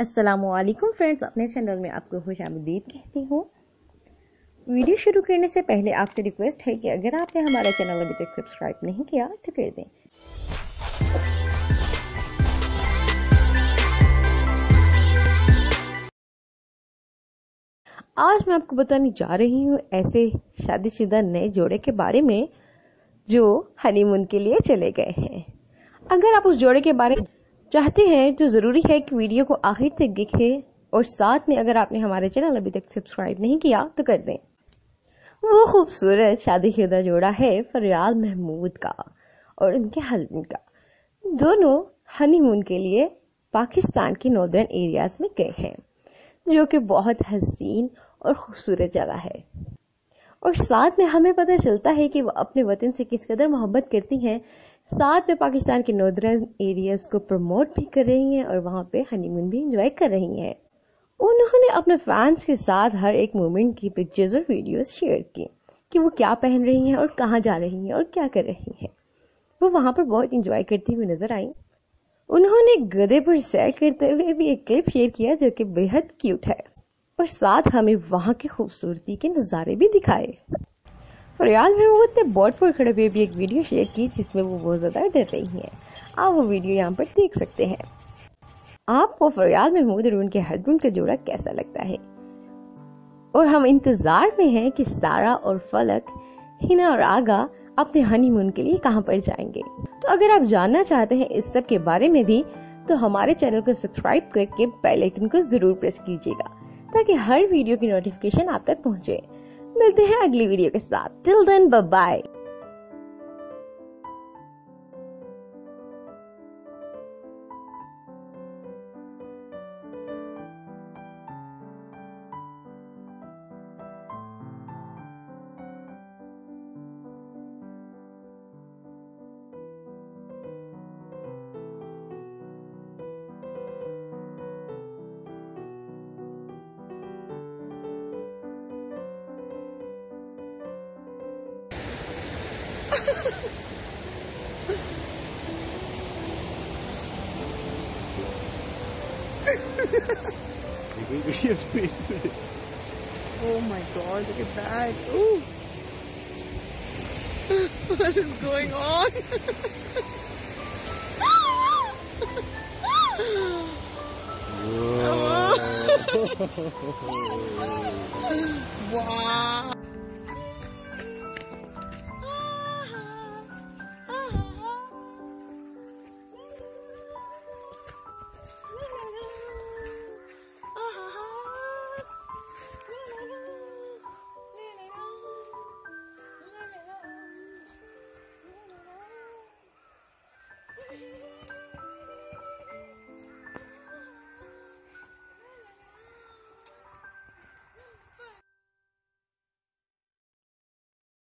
असलकुम फ्रेंड्स अपने चैनल में आपको खुश आमदीद कहती हूँ। वीडियो शुरू करने से पहले आपसे रिक्वेस्ट है कि अगर आपने हमारा चैनल अभी तक सब्सक्राइब नहीं किया तो कर दें। आज मैं आपको बताने जा रही हूँ ऐसे शादीशुदा नए जोड़े के बारे में, जो हनीमून के लिए चले गए हैं। अगर आप उस जोड़े के बारे में चाहते हैं तो ज़रूरी है कि वीडियो को आखिर तक देखें और साथ में अगर आपने हमारे चैनल अभी तक सब्सक्राइब नहीं किया तो कर दें। वो खूबसूरत शादीशुदा जोड़ा है फरियाल महमूद का और उनके हस्बैंड का। दोनों हनीमून के लिए पाकिस्तान के नॉर्दर्न एरियाज़ में गए हैं, जो कि बहुत हसीन और खूबसूरत जगह है। और साथ में हमें पता चलता है कि वो अपने वतन से किस कदर मोहब्बत करती हैं साथ में पाकिस्तान के नॉर्दर्न एरियाज़ को प्रमोट भी कर रही हैं और वहाँ पे हनीमून भी इंजॉय कर रही हैं। उन्होंने अपने फैंस के साथ हर एक मोमेंट की पिक्चर्स और वीडियोस शेयर की कि वो क्या पहन रही हैं और कहाँ जा रही हैं और क्या कर रही हैं। वो वहाँ पर बहुत इंजॉय करती हुई नज़र आई। उन्होंने गधे पर सैर करते हुए भी एक क्लिप शेयर किया जो कि बेहद क्यूट है। और साथ हमें वहाँ की खूबसूरती के नज़ारे भी दिखाए। फरियाल महमूद ने बोर्ड पर खड़े हुए भी एक वीडियो शेयर की जिसमें वो बहुत ज़्यादा डर रही हैं। आप वो वीडियो यहाँ पर देख सकते हैं। आपको फरियाल महमूद और उनके हस्बैंड का जोड़ा कैसा लगता है? और हम इंतज़ार में हैं कि सारा और फलक, हिना और आगा अपने हनीमून के लिए कहाँ पर जाएँगे। तो अगर आप जानना चाहते हैं इस सब के बारे में भी तो हमारे चैनल को सब्सक्राइब करके बेल आइकन को ज़रूर प्रेस कीजिएगा, ताकि हर वीडियो की नोटिफिकेशन आप तक पहुँचे। मिलते हैं अगली वीडियो के साथ। Till then bye oh my god, look at that. Ooh. what is going on? wow.